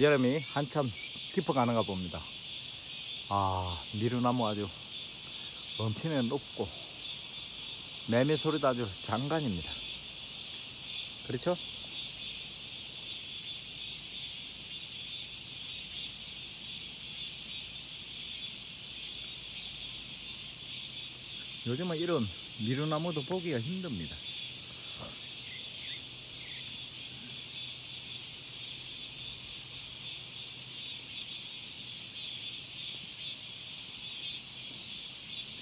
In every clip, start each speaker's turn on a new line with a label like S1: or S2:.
S1: 여름이 한참 깊어가는가 봅니다. 아, 미루나무 아주 엄청나게 높고, 매매 소리도 아주 장관입니다. 그렇죠? 요즘은 이런 미루나무도 보기가 힘듭니다.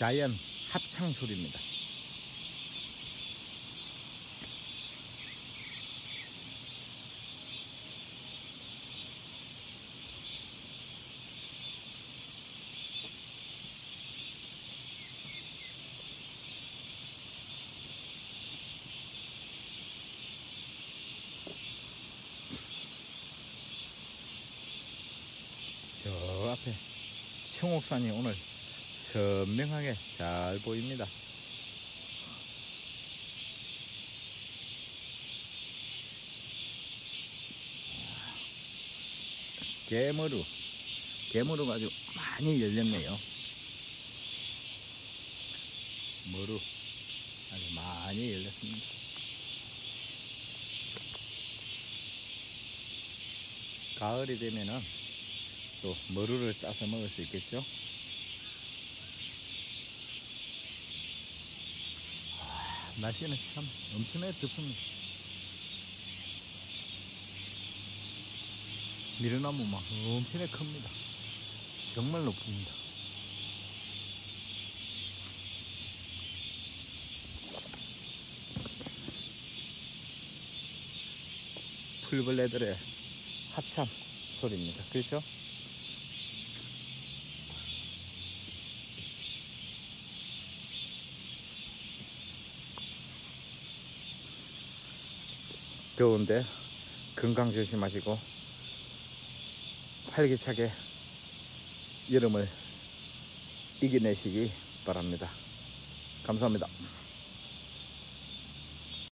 S1: 자연 합창 소리입니다. 저 앞에 청옥산이 오늘 선명하게 잘 보입니다. 개머루, 개머루가 아주 많이 열렸네요. 머루 아주 많이 열렸습니다. 가을이 되면은 또 머루를 싸서 먹을 수 있겠죠. 날씨는 참 엄청나게 덥습니다. 미르나무 막 엄청나게 큽니다. 정말 높습니다. 풀벌레들의 합참 소리입니다. 그렇죠? 더운데 건강 조심하시고 활기차게 여름을 이겨내시기 바랍니다. 감사합니다.